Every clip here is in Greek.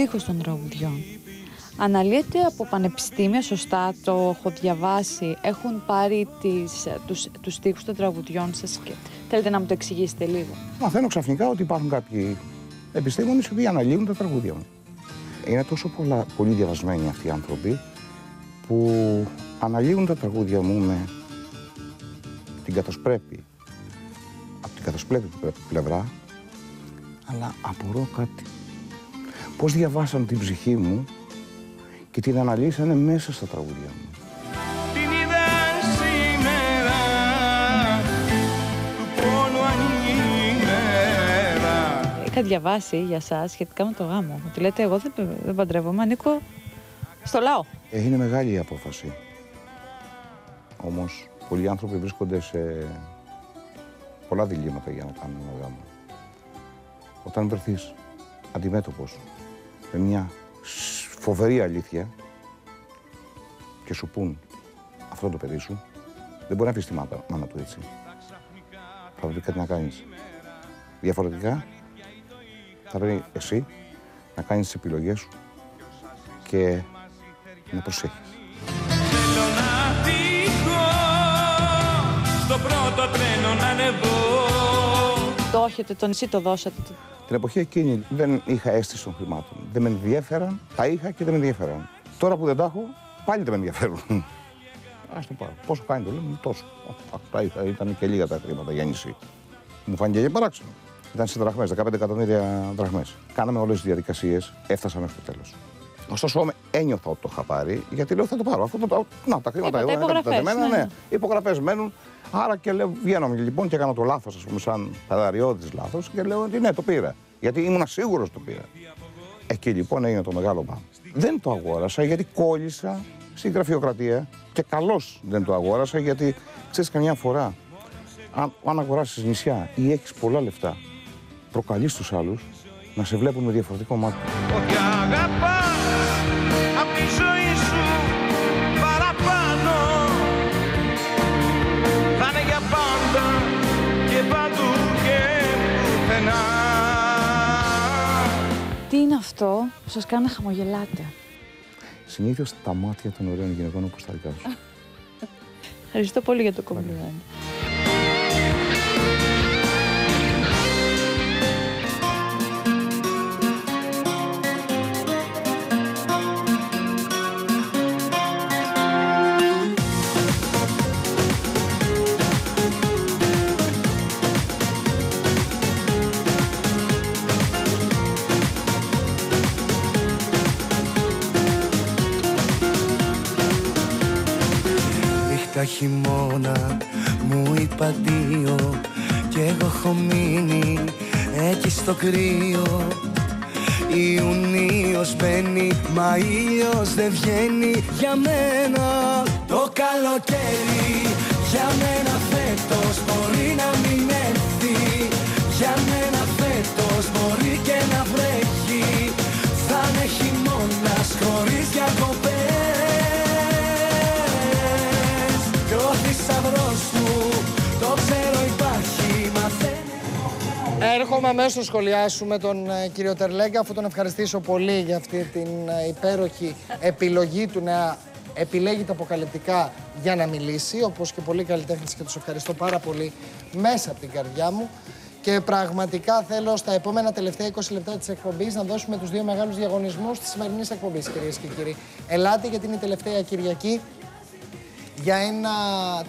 στίχους των τραγουδιών. Αναλύεται από πανεπιστήμια, σωστά το έχω διαβάσει. Έχουν πάρει τις, τους, τους στίχους των τραγουδιών σας και θέλετε να μου το εξηγήσετε λίγο; Μαθαίνω ξαφνικά ότι υπάρχουν κάποιοι επιστήμονες οι οποίοι αναλύουν τα τραγούδια μου. Είναι τόσο πολλά, πολύ διαβασμένοι αυτοί οι άνθρωποι που αναλύουν τα τραγούδια μου με την κατασπρέπη, από την κατασπρέπη πλευρά, αλλά απορώ κάτι. Πώς διαβάσαν την ψυχή μου και την αναλύσανε μέσα στα τραγούδια μου. Την είδα σήμερα του πόνου ανήμερα Είχα διαβάσει για σας σχετικά με το γάμο. Ότι λέτε εγώ δεν, δεν παντρεύομαι, ανήκω στο λαό. Ε, είναι μεγάλη η απόφαση. Όμως πολλοί άνθρωποι βρίσκονται σε πολλά διλήμματα για να κάνουν ένα γάμο. Όταν βρεθείς αντιμέτωπος με μια σ- φοβερή αλήθεια και σου πούν αυτό το παιδί σου, δεν μπορεί να αφήσει τη μάνα, μάνα του έτσι. Θα πρέπει κάτι να κάνεις. Διαφορετικά, θα πρέπει εσύ να κάνεις τις επιλογές σου και να προσέχεις. Θέλω να φύγω στο πρώτο τρένο να ανεβώ Το έχετε, τον εσύ το δώσατε. Την εποχή εκείνη δεν είχα αίσθηση των χρημάτων. Δεν με ενδιαφέραν, τα είχα και δεν με ενδιαφέραν. Τώρα που δεν τα έχω, πάλι δεν με ενδιαφέρουν. Α το πάρω. Πόσο κάνει το λέμε, τόσο. Αυτά είχα, ήταν και λίγα τα χρήματα για νησί. Μου φάνηκε και παράξενο. Ήταν σε δραχμέ, 15 εκατομμύρια δραχμές. Κάναμε όλες τις διαδικασίες, έφτασα μέχρι το τέλος. Ωστόσο, με- ένιωθα ότι το είχα πάρει, γιατί λέω θα το πάρω. Αυτό το, το- να, τα χρήματα Είπατε, εδώ είναι υπογραφές, κατατεθεμένα, ναι. ναι. Οι υπογραφές μένουν. Άρα και λέω, βγαίνω λοιπόν και έκανα το λάθος, ας πούμε, σαν παδαριώδη λάθος και λέω ότι ναι, το πήρα. Γιατί ήμουν σίγουρος το πήρα. Εκεί λοιπόν έγινε το μεγάλο μπαμ. Δεν το αγόρασα γιατί κόλλησα στην γραφειοκρατία και καλώς δεν το αγόρασα γιατί ξέρεις καμιά φορά, αν, αν αγοράσεις νησιά ή έχεις πολλά λεφτά, προκαλείς τους άλλους να σε βλέπουν με διαφορετικό μάτι. Ότι αγαπάς αυτό που σας κάνει να χαμογελάτε. Συνήθως τα μάτια των ωραίων γυναικών όπω τα δικά σου. Ευχαριστώ πολύ για το κομπλιμέντο. Νύχτα χειμώνα μου είπα δύο Κι εγώ έχω μείνει εκεί στο κρύο. Ιουνίος μπαίνει, μα ήλιος δεν βγαίνει. Για μένα το καλοκαίρι Για μένα φέτος μπορεί να μην Έρχομαι αμέσως να σχολιάσουμε τον ε, κύριο Τερλέγκα, αφού τον ευχαριστήσω πολύ για αυτή την ε, υπέροχη επιλογή του να επιλέγει τα αποκαλυπτικά για να μιλήσει, όπως και πολλοί καλλιτέχνες και τους ευχαριστώ πάρα πολύ μέσα από την καρδιά μου. Και πραγματικά θέλω στα επόμενα τελευταία 20 λεπτά της εκπομπής να δώσουμε τους δύο μεγάλους διαγωνισμούς της σημερινής εκπομπής, κυρίες και κύριοι. Ελάτε γιατί είναι η τελευταία Κυριακή για ένα,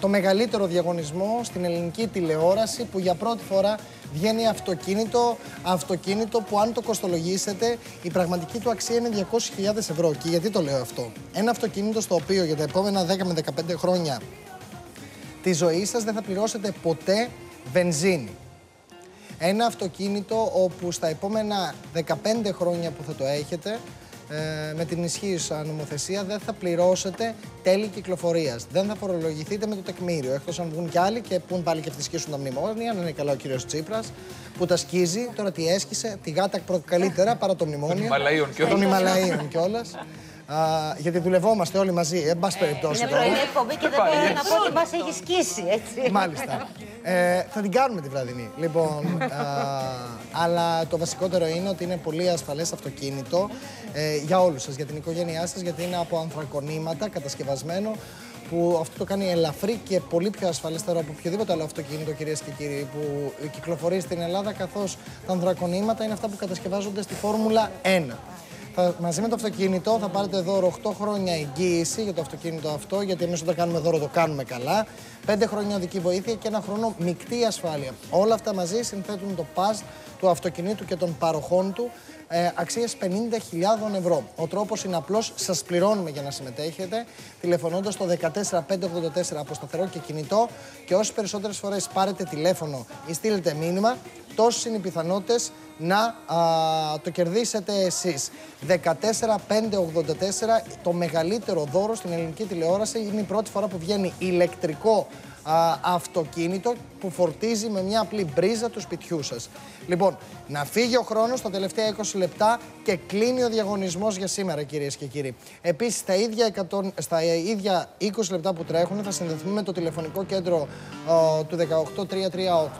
το μεγαλύτερο διαγωνισμό στην ελληνική τηλεόραση που για πρώτη φορά βγαίνει αυτοκίνητο, αυτοκίνητο που αν το κοστολογήσετε η πραγματική του αξία είναι 200.000 ευρώ. Και γιατί το λέω αυτό; Ένα αυτοκίνητο στο οποίο για τα επόμενα 10 με 15 χρόνια τη ζωή σας δεν θα πληρώσετε ποτέ βενζίνη. Ένα αυτοκίνητο όπου στα επόμενα 15 χρόνια που θα το έχετε, ε, με την ισχύουσα νομοθεσία, δεν θα πληρώσετε τέλη κυκλοφορίας. Δεν θα φορολογηθείτε με το τεκμήριο. Εκτός αν βγουν κι άλλοι και πούν πάλι και αυτοί σκίσουν τα μνημόνια, να είναι καλά ο κύριος Τσίπρας, που τα σκίζει. Τώρα τι έσκησε, τη γάτα προ- καλύτερα παρά το μνημόνιο. Ιμαλαίων κιόλας. Των Ιμαλαίων κιόλας. γιατί δουλευόμαστε όλοι μαζί, εν πάση περιπτώσει Είναι τώρα. πρωινή εκπομπή και δεν μπορώ να πω ότι μας έχει σκίσει, έτσι. Μάλιστα. Ε, θα την κάνουμε τη βραδινή. Λοιπόν, α, αλλά το βασικότερο είναι ότι είναι πολύ ασφαλές αυτοκίνητο ε, για όλους σας, για την οικογένειά σας, γιατί είναι από ανθρακονήματα κατασκευασμένο που αυτό το κάνει ελαφρύ και πολύ πιο ασφαλέστερο από οποιοδήποτε άλλο αυτοκίνητο, κυρίες και κύριοι, που κυκλοφορεί στην Ελλάδα, καθώς τα ανθρακονήματα είναι αυτά που κατασκευάζονται στη Φόρμουλα 1. Θα, μαζί με το αυτοκίνητο θα πάρετε δώρο 8 χρόνια εγγύηση για το αυτοκίνητο αυτό, γιατί εμείς όταν κάνουμε δώρο το κάνουμε καλά. 5 χρόνια οδική βοήθεια και ένα χρόνο μεικτή ασφάλεια. Όλα αυτά μαζί συνθέτουν το παζ του αυτοκινήτου και των παροχών του ε, αξία 50.000 ευρώ. Ο τρόπος είναι απλός, σας πληρώνουμε για να συμμετέχετε, τηλεφωνώντας το 14584 από σταθερό και κινητό και όσες περισσότερες φορές πάρετε τηλέφωνο ή στείλετε μήνυμα, τόσες είναι οι πιθανότητες να α, το κερδίσετε εσείς. 14584, το μεγαλύτερο δώρο στην ελληνική τηλεόραση, είναι η πρώτη φορά που βγαίνει ηλεκτρικό α, αυτοκίνητο που φορτίζει με μια απλή μπρίζα του σπιτιού σας. Λοιπόν, να φύγει ο χρόνος στα τελευταία 20 λεπτά και κλείνει ο διαγωνισμός για σήμερα κυρίες και κύριοι. Επίσης, στα ίδια, 100, στα ίδια 20 λεπτά που τρέχουν θα συνδεθούμε με το τηλεφωνικό κέντρο α, του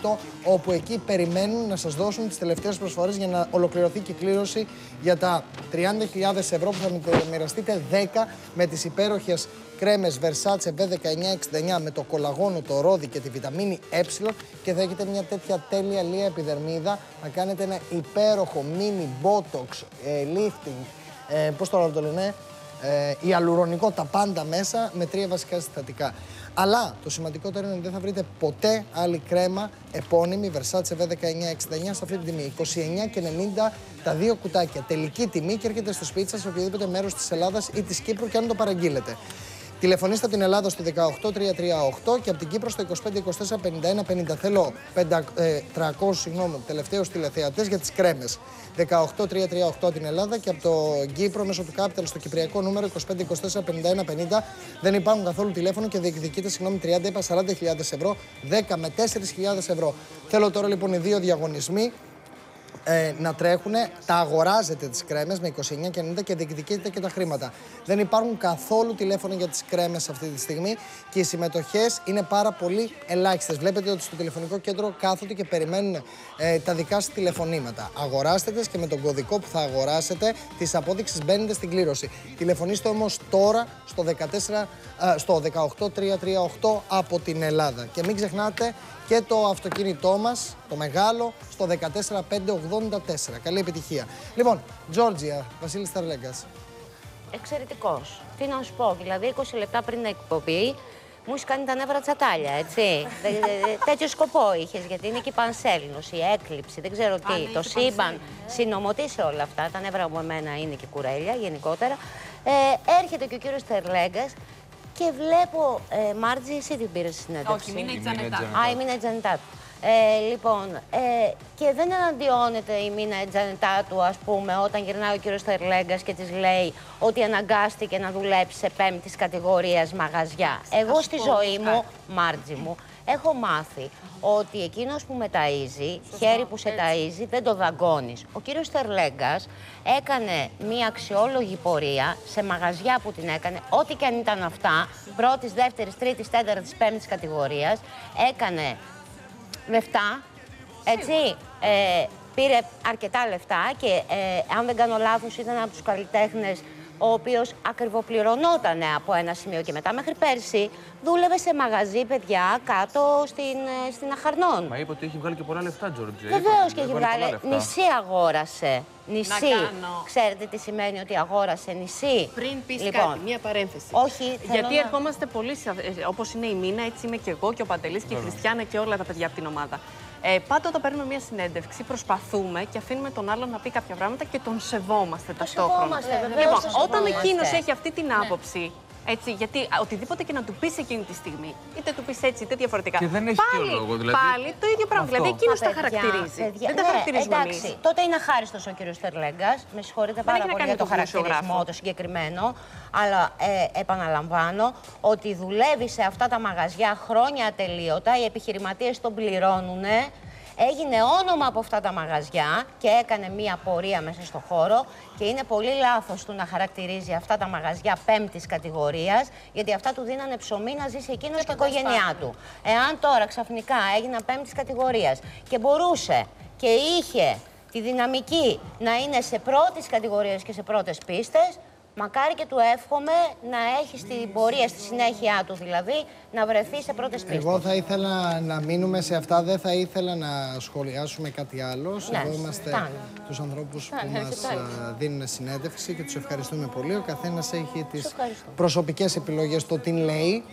18338 όπου εκεί περιμένουν να σας δώσουν τις τελευταίες προσφορές για να ολοκληρωθεί και η κλήρωση για τα 30.000 ευρώ που θα μοιραστείτε 10 με τις υπέροχες κρέμες Versace V1969 με το κολαγόνο, το ρόδι και τη βιταμίνη Ε και θα έχετε μια τέτοια τέλεια λία επιδερμίδα να κάνετε ένα υπέροχο mini botox, ε, lifting, ε, πώς το το λένε, ε, ιαλουρονικό, τα πάντα μέσα με τρία βασικά συστατικά. Αλλά το σημαντικότερο είναι ότι δεν θα βρείτε ποτέ άλλη κρέμα επώνυμη Versace V1969 σε αυτή την τιμή. 29 και 90 τα δύο κουτάκια. Τελική τιμή και έρχεται στο σπίτι σας σε οποιοδήποτε μέρος της Ελλάδας ή της Κύπρου και αν το παραγγείλετε. Τηλεφωνήστε από την Ελλάδα στο 18338 και από την Κύπρο στο 2524 51 50. Θέλω 500, ε, 300 συγγνώμη, τελευταίους τηλεθεατές για τις κρέμες. 18338 την Ελλάδα και από το Κύπρο μέσω του Capital στο κυπριακό νούμερο 2524 51 50. Δεν υπάρχουν καθόλου τηλέφωνο και διεκδικείτε συγγνώμη 30 είπα 40.000 ευρώ, 10 με 4.000 ευρώ. Θέλω τώρα λοιπόν οι δύο διαγωνισμοί ε, να τρέχουν. Τα αγοράζετε τις κρέμες με 29 και 90 και διεκδικείτε και τα χρήματα. Δεν υπάρχουν καθόλου τηλέφωνα για τις κρέμες αυτή τη στιγμή και οι συμμετοχές είναι πάρα πολύ ελάχιστες. Βλέπετε ότι στο τηλεφωνικό κέντρο κάθονται και περιμένουν ε, τα δικά σας τηλεφωνήματα. Αγοράστε τις και με τον κωδικό που θα αγοράσετε τι απόδειξει μπαίνετε στην κλήρωση. Τηλεφωνήστε όμως τώρα στο, 14, στο 18338 από την Ελλάδα. Και μην ξεχνάτε και το αυτοκίνητό μας, το μεγάλο, στο 14584. Καλή επιτυχία. Λοιπόν, Τζόρτζια, Βασίλης Ταρλέγκα. Εξαιρετικός. Τι να σου πω, δηλαδή 20 λεπτά πριν την εκπομπή μου έχεις κάνει τα νεύρα τσατάλια, έτσι. Τέτοιο σκοπό είχες, γιατί είναι και η πανσέλινος, η έκλειψη, δεν ξέρω τι. το σύμπαν συνομωτεί σε όλα αυτά. Τα νεύρα μου εμένα είναι και κουρέλια γενικότερα. Ε, έρχεται και ο κύριος Τερλέγκα και βλέπω. Ε, Μάρτζη, εσύ την πήρες συνέντευξη. Όχι, μην είναι Τζανετά. Α, η Μίνα Τζανετάτου. Ε, λοιπόν, ε, και δεν εναντιώνεται η Μίνα Τζανετάτου, ας πούμε, όταν γυρνάει ο κύριος Τερλέγκας και της λέει ότι αναγκάστηκε να δουλέψει σε πέμπτης κατηγορίας μαγαζιά. Εγώ στη ζωή μου, Μάρτζη μου, έχω μάθει ότι εκείνος που με ταΐζει, χέρι που σε ταΐζει, δεν το δαγκώνεις. Ο κύριος Τερλέγκας έκανε μία αξιόλογη πορεία σε μαγαζιά που την έκανε, ό,τι και αν ήταν αυτά, πρώτης, δεύτερης, τρίτης, τέταρτης, πέμπτης κατηγορίας, έκανε λεφτά, έτσι, ε, πήρε αρκετά λεφτά και ε, αν δεν κάνω λάθος ήταν από τους καλλιτέχνες ο οποίος ακριβοπληρωνόταν από ένα σημείο και μετά μέχρι πέρσι δούλευε σε μαγαζί παιδιά κάτω στην, ε, στην Αχαρνών. Μα είπε ότι έχει βγάλει και πολλά λεφτά, Τζόρτζι. Βεβαίως και έχει βγάλει. Νησί αγόρασε. Νησί. κάνω. Ξέρετε τι σημαίνει ότι αγόρασε νησί. Πριν πεις Λοιπόν, κάτι, μία παρένθεση. Όχι, θέλω Γιατί να- ερχόμαστε πολύ, όπως είναι η Μίνα, έτσι είμαι και εγώ και ο Παντελής και η Χριστιανά και όλα τα παιδιά από την ομάδα. Ε, πάντα όταν παίρνουμε μία συνέντευξη, προσπαθούμε και αφήνουμε τον άλλον να πει κάποια πράγματα και τον σεβόμαστε ταυτόχρονα. σεβόμαστε, βεβαίως λοιπόν, το όταν σεβόμαστε. εκείνος έχει αυτή την άποψη, έτσι, γιατί α, οτιδήποτε και να του πεις εκείνη τη στιγμή, είτε του πεις έτσι είτε διαφορετικά. Και δεν έχει και πάλι, λόγο, δηλαδή. Πάλι το ίδιο πράγμα. Αυτό. Δηλαδή εκείνος Μα, τα παιδιά, χαρακτηρίζει. παιδιά, δεν τα ναι, χαρακτηρίζουμε εντάξει, εμείς. τότε είναι αχάριστος ο κύριος Τερλέγκα. Με συγχωρείτε πάρα έχει να πολύ κάνει για με το τον δημοσιογράφο. χαρακτηρισμό το συγκεκριμένο. Αλλά ε, επαναλαμβάνω ότι δουλεύει σε αυτά τα μαγαζιά χρόνια ατελείωτα. Οι επιχειρηματίες τον πληρώνουν. Έγινε όνομα από αυτά τα μαγαζιά και έκανε μία πορεία μέσα στο χώρο και είναι πολύ λάθος του να χαρακτηρίζει αυτά τα μαγαζιά πέμπτης κατηγορίας γιατί αυτά του δίνανε ψωμί να ζήσει εκείνος και η οικογένειά του. Εάν τώρα ξαφνικά έγιναν πέμπτης κατηγορίας και μπορούσε και είχε τη δυναμική να είναι σε πρώτης κατηγορίας και σε πρώτες πίστες, Μακάρι και του εύχομαι να έχει στην πορεία, στη συνέχεια του δηλαδή, να βρεθεί σε πρώτες πίστες. Εγώ θα ήθελα να μείνουμε σε αυτά, δεν θα ήθελα να σχολιάσουμε κάτι άλλο. Ναι, Εδώ είμαστε φτάνει. τους ανθρώπους που Φτάνει, μας φτάνει. α, δίνουν συνέντευξη και τους ευχαριστούμε πολύ. Ο καθένας έχει τις ευχαριστώ. προσωπικές επιλογές, το τι λέει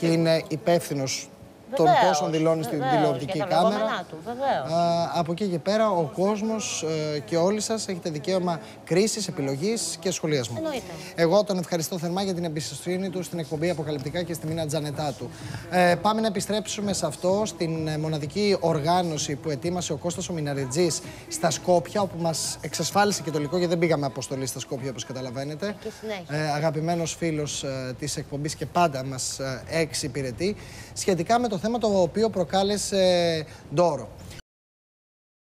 και είναι υπεύθυνος των Βεβαίως, πόσων δηλώνει στην βεβαίως, τηλεοπτική για τα κάμερα. λεγόμενά του, βεβαίως. Α, από εκεί και πέρα, ο κόσμος ε, και όλοι σας έχετε δικαίωμα κρίσης, επιλογής και σχολιασμού. Εννοείται. Εγώ τον ευχαριστώ θερμά για την εμπιστοσύνη του στην εκπομπή Αποκαλυπτικά και στη Μίνα Τζανετάτου. Ε, πάμε να επιστρέψουμε σε αυτό, στην ε, μοναδική οργάνωση που ετοίμασε ο Κώστας ο Μιναρετζής στα Σκόπια, όπου μας εξασφάλισε και το υλικό, γιατί δεν πήγαμε αποστολή στα Σκόπια, όπως καταλαβαίνετε. Και συνέχεια. Ε, αγαπημένος φίλος ε, της εκπομπής και πάντα μας ε, εξυπηρετεί, σχετικά με το θέμα το οποίο προκάλεσε ντόρο.